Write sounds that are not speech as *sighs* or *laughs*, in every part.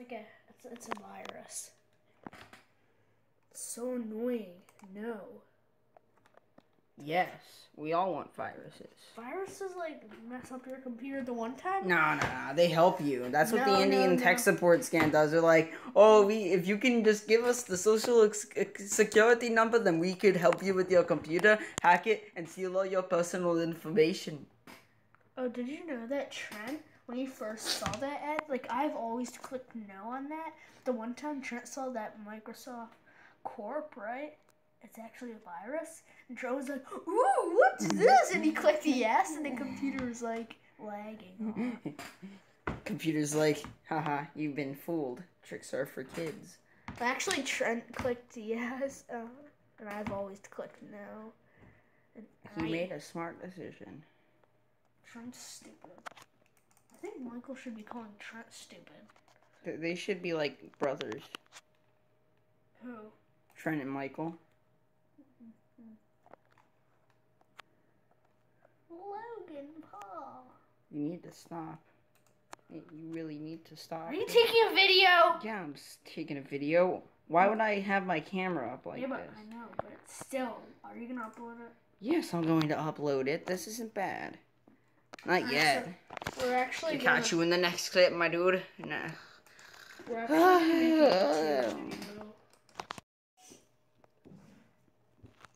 like a it's, it's a virus. It's so annoying. No. Yes, we all want viruses. Viruses like mess up your computer the one time? No, no, no. They help you. That's what No, the Indian no, tech support scan does. They're like, oh, we if you can just give us the social security number, then we could help you with your computer, hack it, and steal all your personal information. Oh, did you know that Trent, when he first saw that ad, like I've always clicked no on that. The one time Trent saw that Microsoft Corp, right? It's actually a virus. And Trent was like, "Ooh, what's this?" And he clicked yes, and the computer was like lagging. *laughs* Computer's like, haha, you've been fooled. Tricks are for kids. Actually, Trent clicked yes, uh, and I've always clicked no. And He I- made a smart decision. Trent's stupid. I think Michael should be calling Trent stupid. They should be like brothers, Who? Trent and Michael. Logan Paul. You need to stop. You you really need to stop. Are you taking a video? Yeah, I'm just taking a video. Why would I have my camera up like yeah, but this? I know, but still, are you gonna upload it? Yes, I'm going to upload it. This isn't bad. Not yet. We're actually catch you in the next clip, my dude. Nah. we're actually gonna make it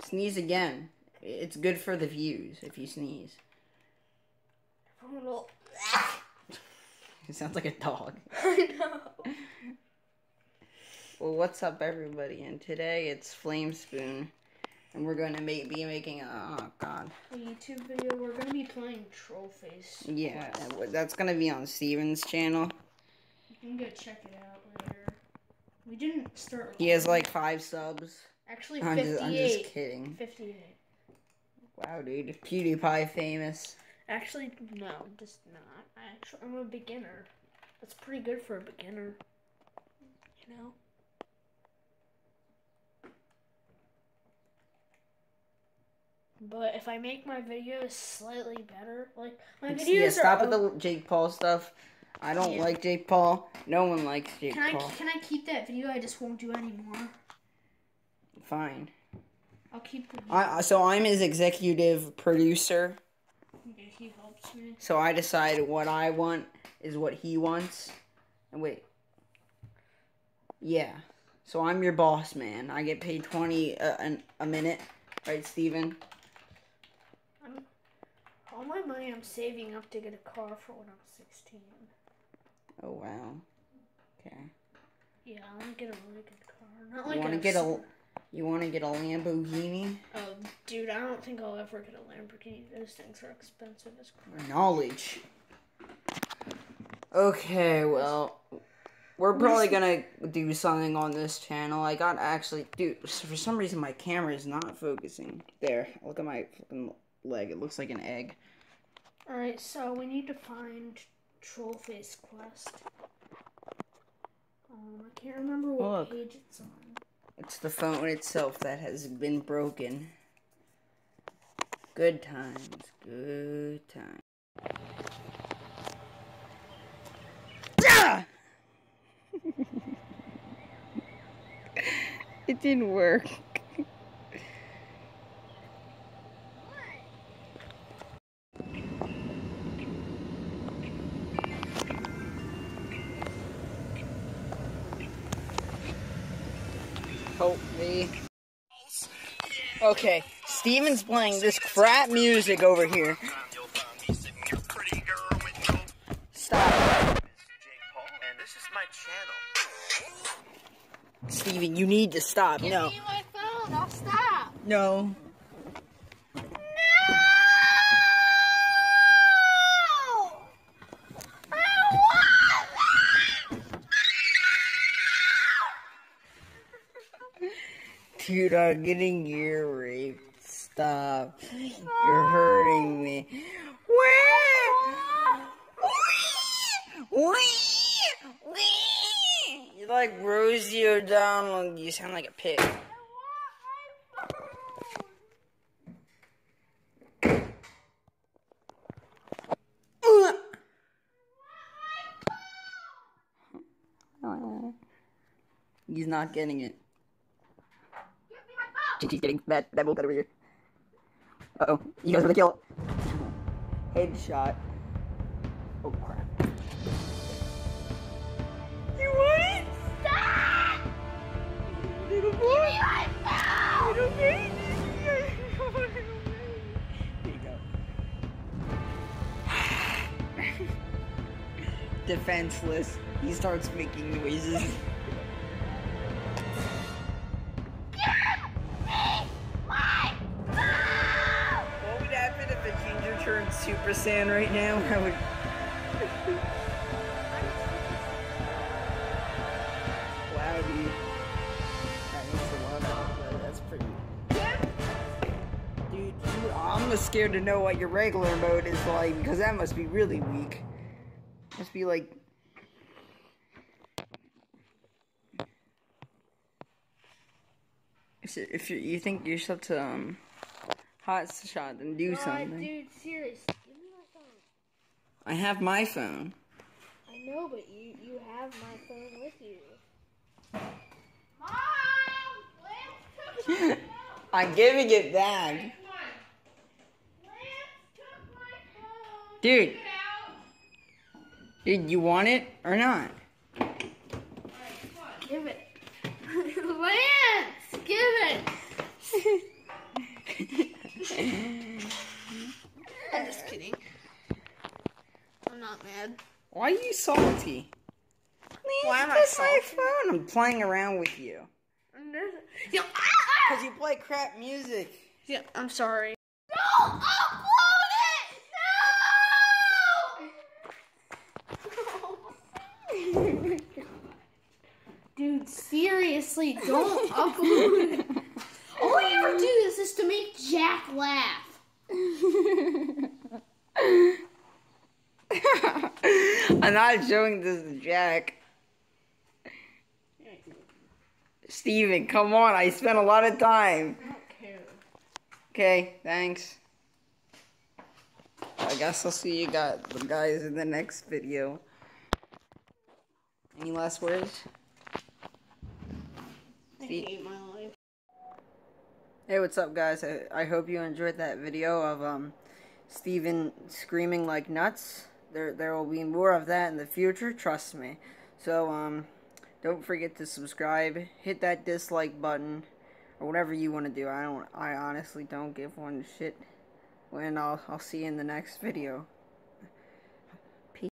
to- *sighs* Sneeze again. It's good for the views if you sneeze. *laughs* It sounds like a dog. *laughs* I know. Well, what's up, everybody? And today it's Flame Spoon, and we're going to make, be making a. Oh God. A YouTube video. We're gonna be playing Troll Face. Yeah, that's gonna be on Steven's channel. You can go check it out later. We didn't start. He has like five subs. actually I'm just, I'm just kidding. 58. Wow, dude. PewDiePie famous. Actually, no, just not. I actually, I'm a beginner. That's pretty good for a beginner. You know. But if I make my videos slightly better, like my videos yeah, stop with the Jake Paul stuff. I don't Yeah. like Jake Paul. No one likes Jake can I Paul. can I keep that video? I just won't do anymore. Fine. I'll keep the. I, I- so I'm his executive producer. Okay, he helps me. So I decide what I want is what he wants. And wait. Yeah. So I'm your boss, man. I get paid 20 a, an, a minute. Right, Steven? All my money I'm saving up to get a car for when I'm 16. Oh, wow. Okay. Yeah, I want to get a really good car. Not like You want to get a you want to get a Lamborghini? Oh, dude, I don't think I'll ever get a Lamborghini. Those things are expensive as crap. Knowledge. Okay, well, we're probably gonna do something on this channel. I got actually, dude, for some reason my camera is not focusing. There, look at my fucking leg. It looks like an egg. Alright, so we need to find Trollface Quest. Um, I can't remember what Look. page it's on. It's the phone itself that has been broken. Good times, good times. Ah! *laughs* it didn't work. Help me. Okay, Steven's playing this crap music over here. You'll find me sitting your pretty girl with no Stop. This is Jake Paul, and this is my channel. Steven, you need to stop. No. my phone, I'll stop! No. Dude, I'm getting ear raped. Stop. You're hurting me. You're like Rosie O'Donnell. You sound like a pig. He's not getting it. Gigi's getting that that will cut over here. Uh oh, you guys want to kill. Headshot. Oh crap. You want it? Stop! Little boy. Little baby. Here you go. *laughs* Defenseless. He starts making noises. *laughs* Super Saiyan right now? I would. wow, dude. That makes a lot of but That's pretty. Dude, you, I'm just scared to know what your regular mode is like because that must be really weak. Must be like. If you- If you, you think you're such to, um, hot shot, then do God, something. dude, seriously, give me my phone. I have my phone. I know, but you you have my phone with you. Mom, Lance took my *laughs* phone. I'm giving it back. Lance took my phone. Dude, Get out. dude, you want it or not? Give it. *laughs* Lance, give it. *laughs* I'm just kidding. I'm not mad. Why are you salty? Why am I That's my salty? phone. I'm playing around with you. Yeah, ah, Cause you play crap music. yeah, I'm sorry. No, upload it. No. *laughs* Dude, seriously, don't upload it. All you ever do is is to make Jack laugh. *laughs* I'm not showing this to Jack. Steven, come on. I spent a lot of time. I don't care. Okay, thanks. I guess I'll see you guys, guys in the next video. Any last words? I See- hate my life. Hey, what's up, guys? I, I hope you enjoyed that video of um Steven screaming like nuts. There there will be more of that in the future, trust me. So um don't forget to subscribe, hit that dislike button or whatever you want to do. I don't I honestly don't give one shit. When I'll I'll see you in the next video.